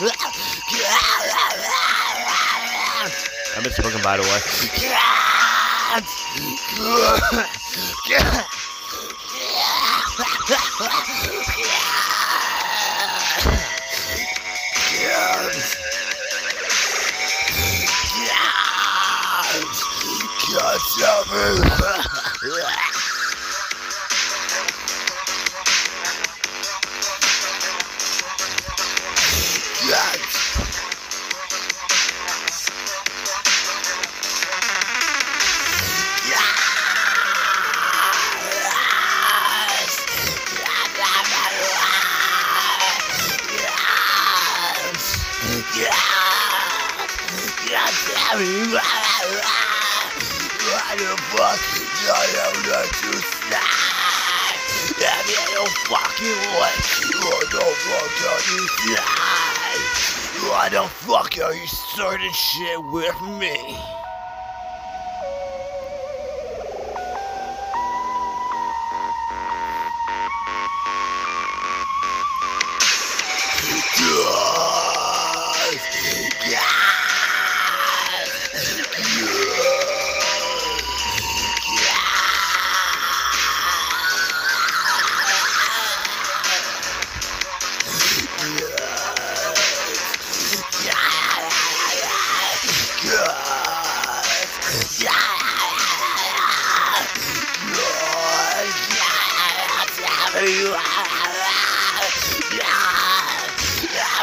I miss Pokemon, by the way. Cut Why the fuck do I have not to slide? Have you no fucking you fuck are you starting shit with me?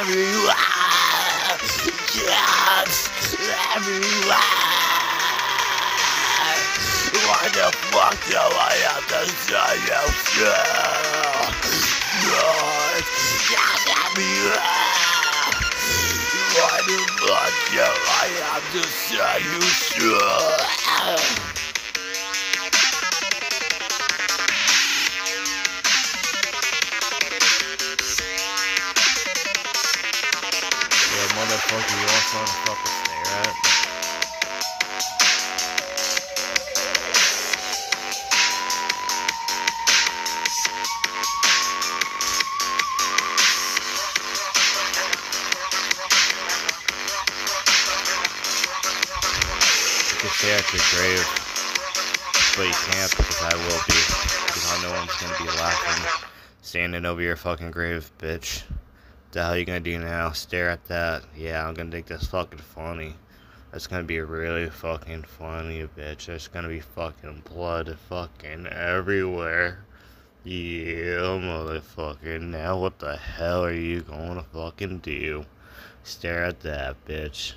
Yes, everywhere. Why the fuck do I have to say you still? Yes, yes, everywhere. Why the fuck do I have to say you still? Motherfucker you also want to fucking stare at. You stay at your grave, but you can't because I will be. Because I know one's gonna be laughing, standing over your fucking grave, bitch the hell you gonna do now? Stare at that? Yeah, I'm gonna think that's fucking funny. That's gonna be really fucking funny, bitch. There's gonna be fucking blood fucking everywhere. Yeah, motherfucker. Now what the hell are you gonna fucking do? Stare at that, bitch.